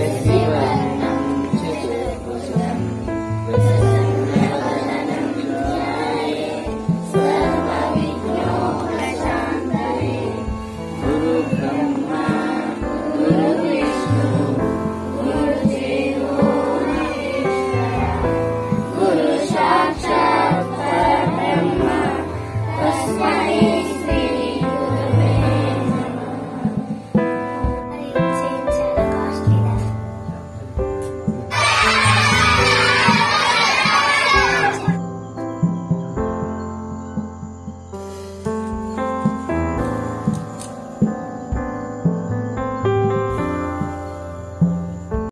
Sisiwa.